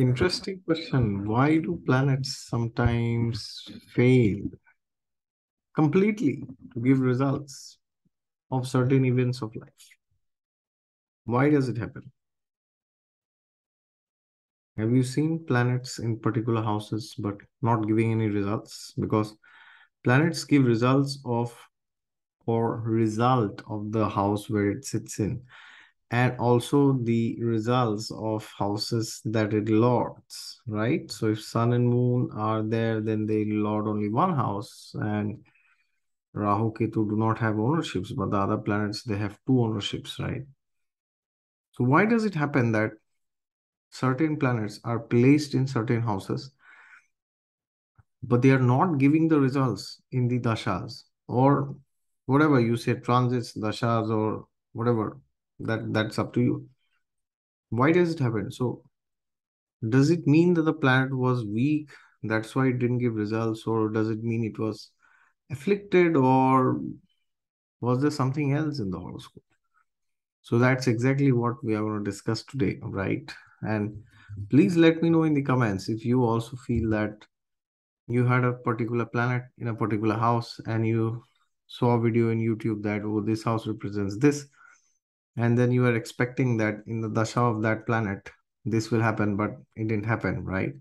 Interesting question. Why do planets sometimes fail completely to give results of certain events of life? Why does it happen? Have you seen planets in particular houses but not giving any results? Because planets give results of or result of the house where it sits in and also the results of houses that it lords, right? So if sun and moon are there, then they lord only one house and Rahu Ketu do not have ownerships, but the other planets, they have two ownerships, right? So why does it happen that certain planets are placed in certain houses, but they are not giving the results in the dashas or whatever you say, transits, dashas or whatever, that that's up to you. Why does it happen? So does it mean that the planet was weak? That's why it didn't give results, or does it mean it was afflicted, or was there something else in the horoscope? So that's exactly what we are going to discuss today, right? And please let me know in the comments if you also feel that you had a particular planet in a particular house and you saw a video in YouTube that, oh, this house represents this. And then you are expecting that in the dasha of that planet, this will happen, but it didn't happen, right?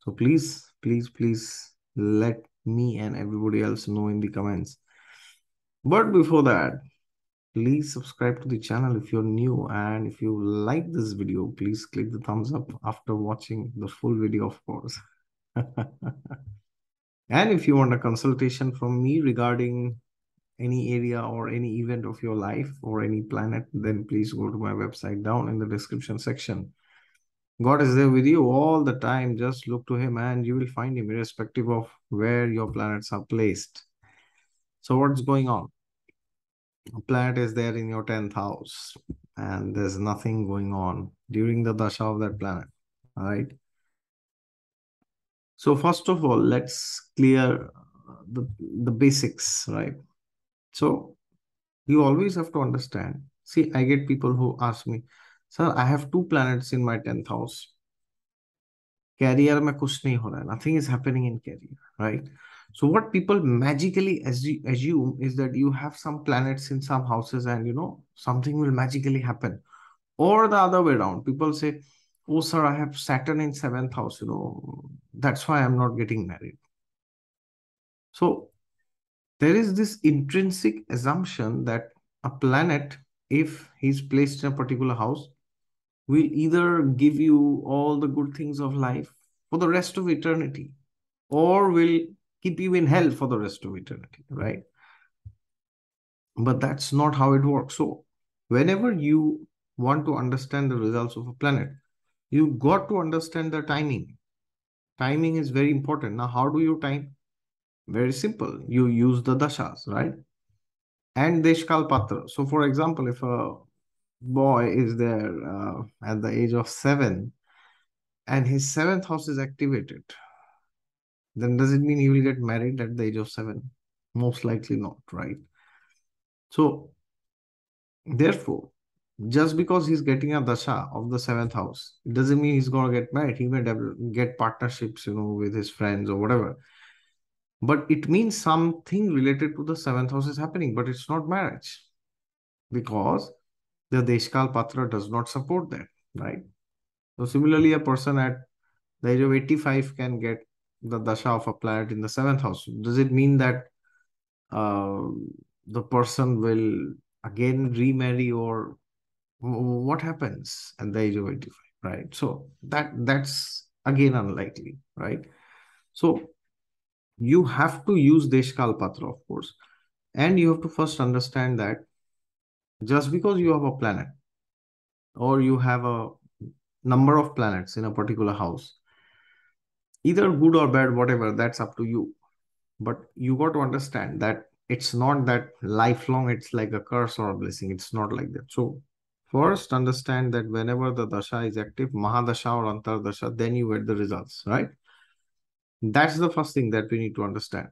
So please, please, please let me and everybody else know in the comments. But before that, please subscribe to the channel if you're new and if you like this video please click the thumbs up after watching the full video of course and if you want a consultation from me regarding any area or any event of your life or any planet then please go to my website down in the description section. God is there with you all the time. Just look to him and you will find him irrespective of where your planets are placed. So what's going on? A planet is there in your 10th house and there's nothing going on during the dasha of that planet all right? So first of all let's clear the, the basics right so you always have to understand see i get people who ask me sir i have two planets in my 10th house career mein kuch nahi ho raha nothing is happening in career right so what people magically assume is that you have some planets in some houses and you know something will magically happen. Or the other way around. People say, oh sir, I have Saturn in seventh house, you know, that's why I'm not getting married. So there is this intrinsic assumption that a planet, if he's placed in a particular house, will either give you all the good things of life for the rest of eternity or will keep you in hell for the rest of eternity, right? But that's not how it works. So, whenever you want to understand the results of a planet, you've got to understand the timing. Timing is very important. Now, how do you time? Very simple. You use the dashas, right? And Deshkal Patra. So, for example, if a boy is there uh, at the age of seven and his seventh house is activated, then does it mean he will get married at the age of seven? Most likely not, right? So, therefore, just because he's getting a dasha of the seventh house, it doesn't mean he's going to get married. He may get partnerships, you know, with his friends or whatever. But it means something related to the seventh house is happening, but it's not marriage because the Deshkal Patra does not support that, right? So, similarly, a person at the age of 85 can get the dasha of a planet in the seventh house. Does it mean that uh, the person will again remarry or what happens at the age of 85, right? So that that's again unlikely, right? So you have to use Deshkal Patra, of course. And you have to first understand that just because you have a planet or you have a number of planets in a particular house either good or bad whatever that's up to you. But you got to understand that it's not that lifelong it's like a curse or a blessing. It's not like that. So first understand that whenever the dasha is active mahadasha or antardasha then you get the results right that's the first thing that we need to understand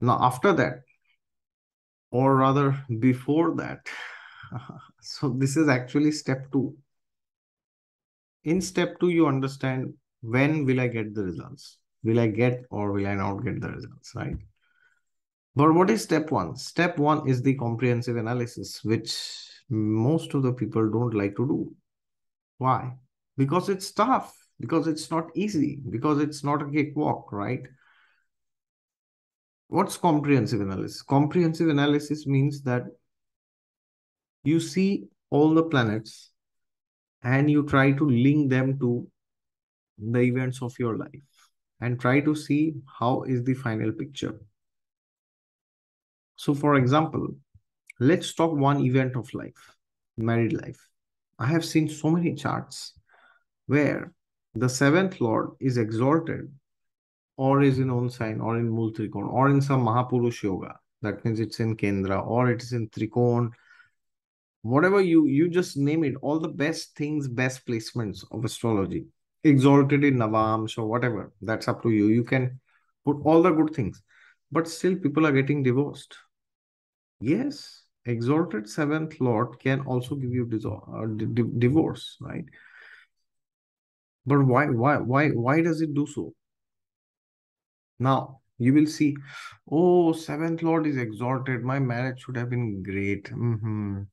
now after that or rather before that so this is actually step 2 in step two, you understand when will I get the results? Will I get or will I not get the results, right? But what is step one? Step one is the comprehensive analysis, which most of the people don't like to do. Why? Because it's tough, because it's not easy, because it's not a cakewalk, right? What's comprehensive analysis? Comprehensive analysis means that you see all the planets and you try to link them to the events of your life and try to see how is the final picture. So for example, let's talk one event of life, married life. I have seen so many charts where the seventh lord is exalted or is in own sign or in Mool Trikon or in some Mahapurush yoga. That means it's in Kendra or it is in Trikon whatever you you just name it all the best things best placements of astrology exalted in navamsha or whatever that's up to you. You can put all the good things but still people are getting divorced. Yes exalted seventh lord can also give you uh, divorce right but why why why why does it do so now you will see oh seventh lord is exalted my marriage should have been great mm -hmm.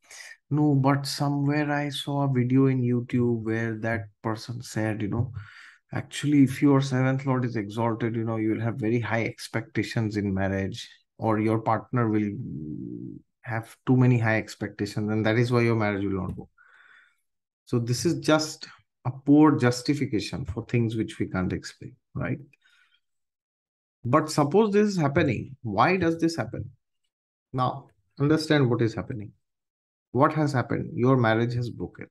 No, but somewhere I saw a video in YouTube where that person said, you know, actually, if your seventh lord is exalted, you know, you will have very high expectations in marriage, or your partner will have too many high expectations, and that is why your marriage will not go. So, this is just a poor justification for things which we can't explain, right? But suppose this is happening, why does this happen? Now, understand what is happening what has happened? Your marriage has broken.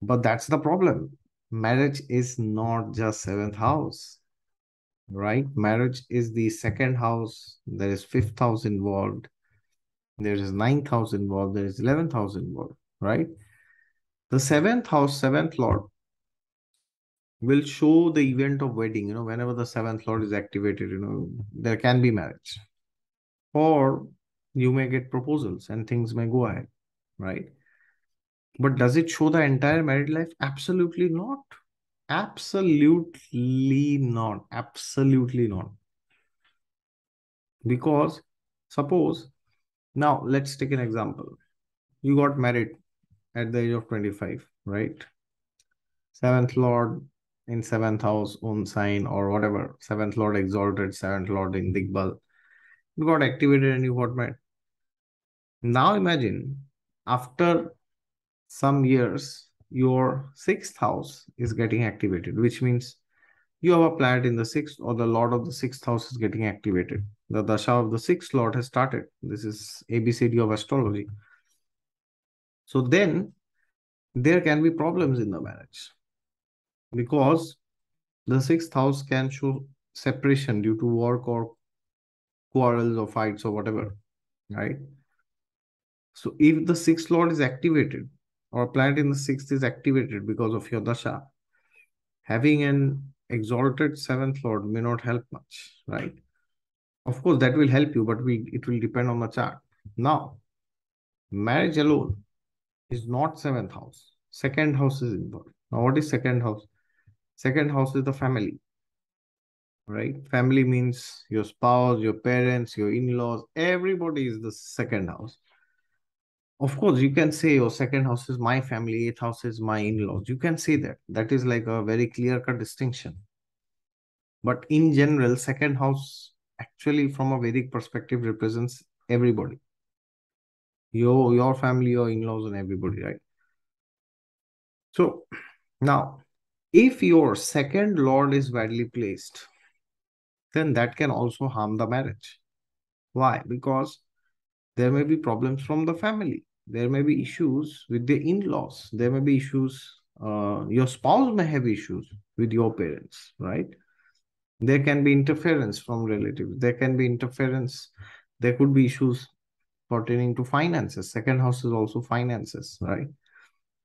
But that's the problem. Marriage is not just seventh house, right? Marriage is the second house. There is fifth house involved. There is ninth house involved. There is eleventh house involved, right? The seventh house, seventh lord, will show the event of wedding. You know, whenever the seventh lord is activated, you know, there can be marriage. Or you may get proposals and things may go ahead, right? But does it show the entire married life? Absolutely not. Absolutely not. Absolutely not. Because suppose, now let's take an example. You got married at the age of 25, right? Seventh Lord in seventh house, own sign or whatever. Seventh Lord exalted, seventh Lord in Digbal. You got activated and you got married. Now imagine after some years, your sixth house is getting activated, which means you have a planet in the sixth or the lord of the sixth house is getting activated. The dasha of the sixth lord has started. This is ABCD of astrology. So then there can be problems in the marriage because the sixth house can show separation due to work or quarrels or fights or whatever, right? So if the sixth lord is activated or planet in the sixth is activated because of your dasha, having an exalted seventh lord may not help much, right? Of course, that will help you, but we it will depend on the chart. Now, marriage alone is not seventh house. Second house is involved. Now, what is second house? Second house is the family, right? Family means your spouse, your parents, your in-laws, everybody is the second house. Of course, you can say your second house is my family, eighth house is my in-laws. You can say that. That is like a very clear-cut distinction. But in general, second house actually from a Vedic perspective represents everybody. Your, your family, your in-laws and everybody, right? So now, if your second lord is badly placed, then that can also harm the marriage. Why? Because there may be problems from the family there may be issues with the in-laws there may be issues uh, your spouse may have issues with your parents right there can be interference from relatives there can be interference there could be issues pertaining to finances second house is also finances right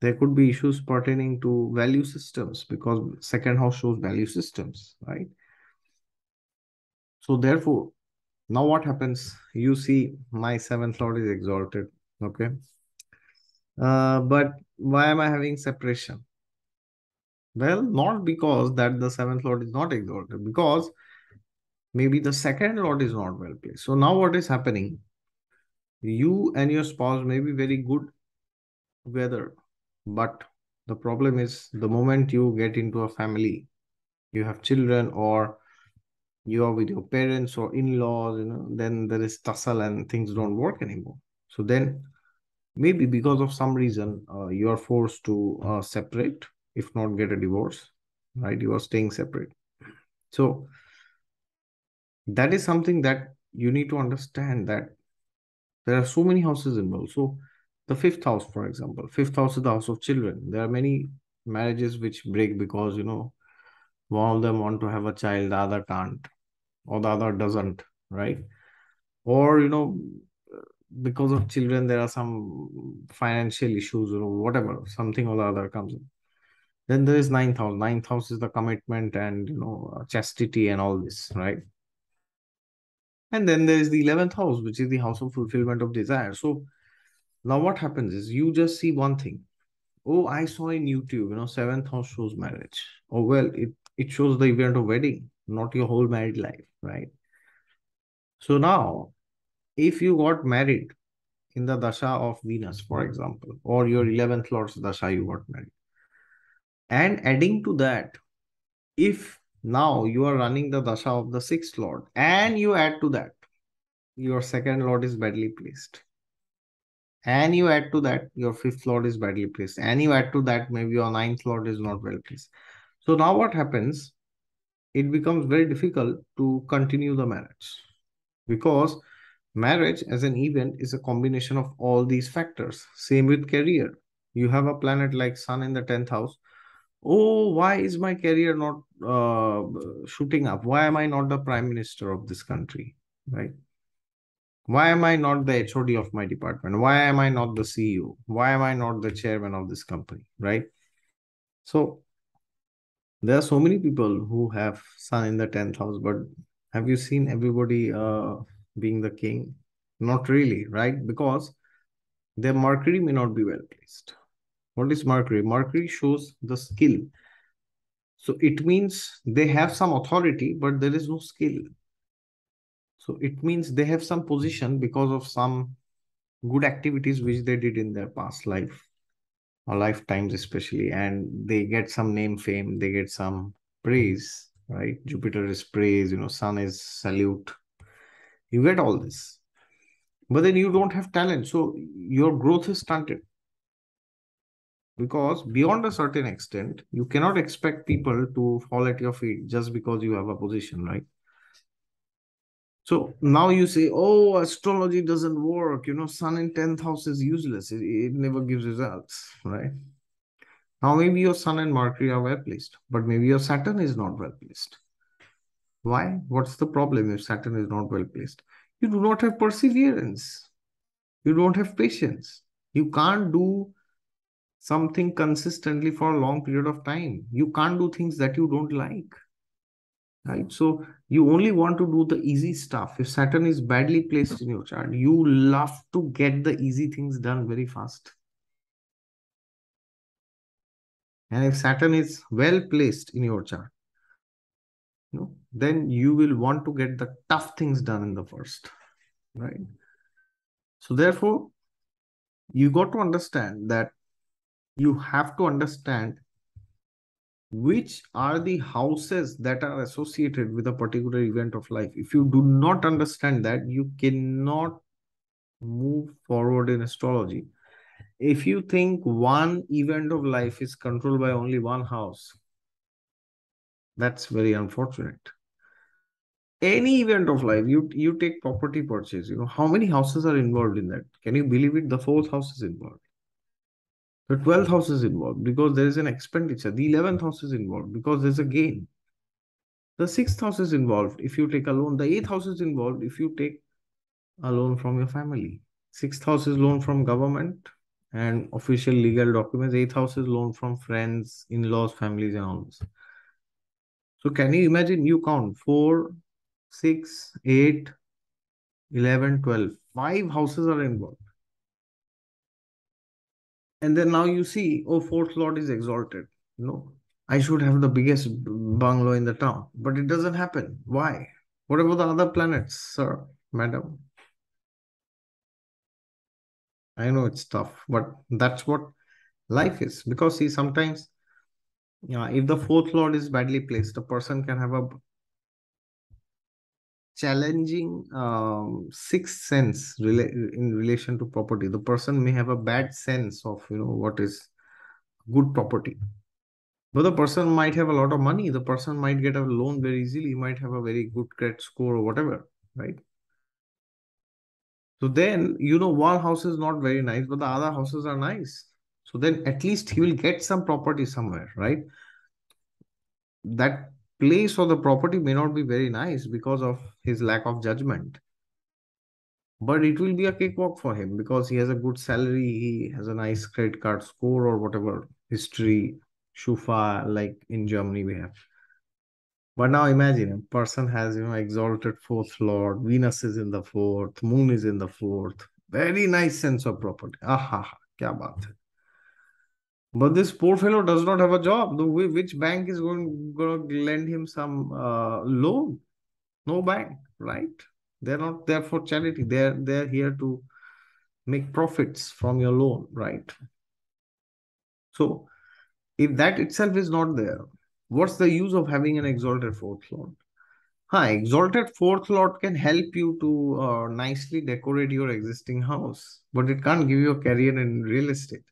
there could be issues pertaining to value systems because second house shows value systems right so therefore now what happens you see my seventh lord is exalted okay uh, but why am I having separation? Well, not because that the seventh lord is not exalted, because maybe the second lord is not well placed. So now what is happening? You and your spouse may be very good together, but the problem is the moment you get into a family, you have children or you are with your parents or in-laws, you know, then there is tussle and things don't work anymore. So then maybe because of some reason uh, you are forced to uh, separate, if not get a divorce, right? You are staying separate. So that is something that you need to understand that there are so many houses involved. So the fifth house, for example, fifth house is the house of children. There are many marriages which break because you know one of them want to have a child, the other can't, or the other doesn't, right? Or you know because of children there are some financial issues or whatever, something or the other comes in. Then there is ninth house. Ninth house is the commitment and you know chastity and all this, right? And then there is the 11th house, which is the house of fulfillment of desire. So now what happens is you just see one thing. Oh, I saw in YouTube, you know, seventh house shows marriage. Oh, well, it, it shows the event of wedding, not your whole married life, right? So now, if you got married in the dasha of Venus, for example, or your 11th lord's dasha, you got married. And adding to that, if now you are running the dasha of the sixth lord and you add to that, your second lord is badly placed. And you add to that your fifth lord is badly placed. And you add to that maybe your ninth lord is not well placed. So now what happens? It becomes very difficult to continue the marriage because marriage as an event is a combination of all these factors. Same with career. You have a planet like sun in the 10th house oh why is my career not uh, shooting up why am i not the prime minister of this country right why am I not the HOD of my department? Why am I not the CEO? Why am I not the chairman of this company? Right. So there are so many people who have sun in the 10th house, but have you seen everybody uh, being the king? Not really, right? Because their Mercury may not be well placed. What is Mercury? Mercury shows the skill. So it means they have some authority, but there is no skill. So it means they have some position because of some good activities which they did in their past life or lifetimes especially and they get some name fame they get some praise right jupiter is praise you know sun is salute you get all this but then you don't have talent so your growth is stunted because beyond a certain extent you cannot expect people to fall at your feet just because you have a position right so now you say, oh, astrology doesn't work. You know, sun in 10th house is useless. It, it never gives results, right? Now maybe your sun and Mercury are well placed, but maybe your Saturn is not well placed. Why? What's the problem if Saturn is not well placed? You do not have perseverance. You don't have patience. You can't do something consistently for a long period of time. You can't do things that you don't like right? So you only want to do the easy stuff. If Saturn is badly placed in your chart, you love to get the easy things done very fast. And if Saturn is well placed in your chart, you know, then you will want to get the tough things done in the first, right? So therefore, you got to understand that you have to understand which are the houses that are associated with a particular event of life. If you do not understand that, you cannot move forward in astrology. If you think one event of life is controlled by only one house, that's very unfortunate. Any event of life, you you take property purchase, you know, how many houses are involved in that? Can you believe it? The fourth house is involved. The 12th house is involved because there is an expenditure. The 11th house is involved because there's a gain. The 6th house is involved if you take a loan. The 8th house is involved if you take a loan from your family. 6th house is loan from government and official legal documents. 8th house is loan from friends, in-laws, families and all this. So can you imagine you count 4, 6, 8, 11, 12. Five houses are involved. And then now you see, oh, fourth lord is exalted. No, I should have the biggest bungalow in the town, but it doesn't happen. Why? What about the other planets, sir, madam? I know it's tough, but that's what life is. Because see, sometimes yeah, if the fourth lord is badly placed, a person can have a challenging um, sixth sense rela in relation to property. The person may have a bad sense of you know what is good property. But the person might have a lot of money. The person might get a loan very easily. He might have a very good credit score or whatever, right? So then, you know, one house is not very nice, but the other houses are nice. So then at least he will get some property somewhere, right? That place or the property may not be very nice because of his lack of judgment. But it will be a cakewalk for him because he has a good salary, he has a nice credit card score or whatever history, Schufa, like in Germany we have. But now imagine a person has, you know, exalted fourth lord, Venus is in the fourth, moon is in the fourth. Very nice sense of property. Ah, Aha, kya baat hai. But this poor fellow does not have a job. Which bank is going, going to lend him some uh, loan? No bank, right? They're not there for charity. They're they're here to make profits from your loan, right? So if that itself is not there, what's the use of having an exalted fourth lord? Hi, exalted fourth lord can help you to uh, nicely decorate your existing house, but it can't give you a career in real estate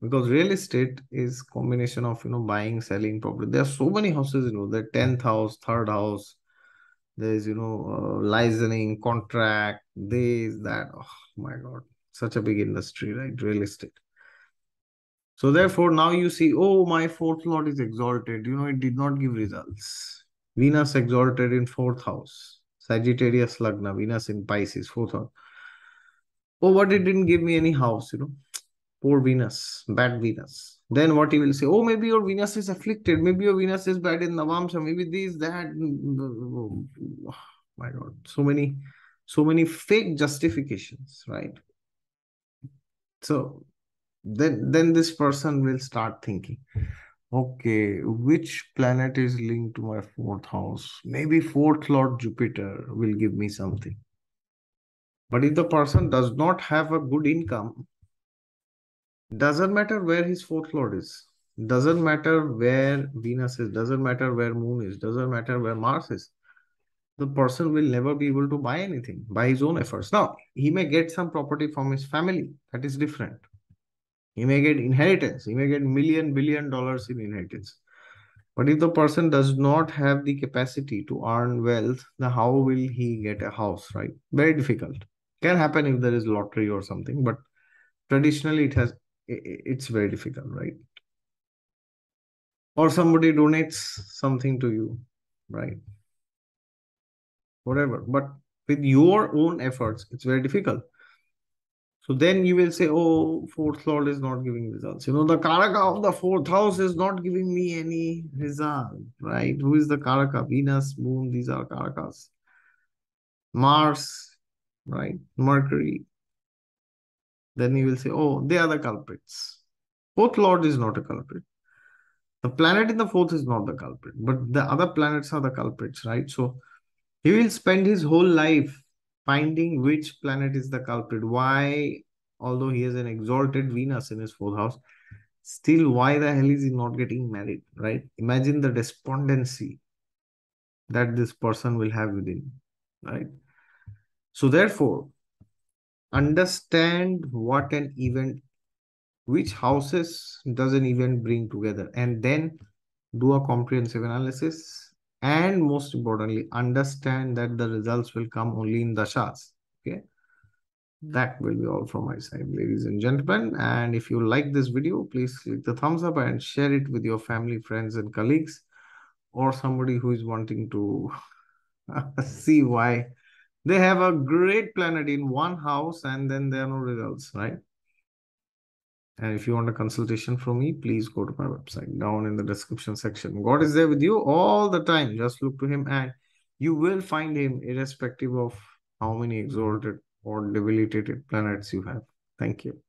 because real estate is combination of you know buying, selling property. There are so many houses, you know, the tenth house, third house. There's you know uh, licensing, contract, this, that. Oh my god, such a big industry, right? Real estate. So therefore, now you see, oh, my fourth lord is exalted. You know, it did not give results. Venus exalted in fourth house. Sagittarius Lagna, Venus in Pisces, fourth house. Oh, but it didn't give me any house, you know. Poor Venus, bad Venus. Then what he will say, oh, maybe your Venus is afflicted. Maybe your Venus is bad in Navamsa, Maybe this, that. Oh, my God. So many, so many fake justifications, right? So then then this person will start thinking okay which planet is linked to my fourth house maybe fourth lord jupiter will give me something but if the person does not have a good income doesn't matter where his fourth lord is doesn't matter where venus is doesn't matter where moon is doesn't matter where mars is the person will never be able to buy anything by his own efforts now he may get some property from his family that is different he may get inheritance. He may get million, billion dollars in inheritance. But if the person does not have the capacity to earn wealth, then how will he get a house, right? Very difficult. Can happen if there is lottery or something, but traditionally it has it's very difficult, right? Or somebody donates something to you, right? Whatever. But with your own efforts, it's very difficult. So then you will say, oh, fourth lord is not giving results. You know, the Karaka of the fourth house is not giving me any result, right? Who is the Karaka? Venus, Moon, these are Karakas. Mars, right? Mercury. Then you will say, oh, they are the culprits. Fourth lord is not a culprit. The planet in the fourth is not the culprit, but the other planets are the culprits, right? So he will spend his whole life finding which planet is the culprit. Why, although he has an exalted Venus in his fourth house, still why the hell is he not getting married, right? Imagine the despondency that this person will have within, right? So therefore, understand what an event, which houses does an event bring together, and then do a comprehensive analysis and most importantly understand that the results will come only in dashas okay? That will be all from my side ladies and gentlemen. And if you like this video please click the thumbs up and share it with your family friends and colleagues or somebody who is wanting to see why they have a great planet in one house and then there are no results right and if you want a consultation from me, please go to my website down in the description section. God is there with you all the time. Just look to him and you will find him irrespective of how many exalted or debilitated planets you have. Thank you.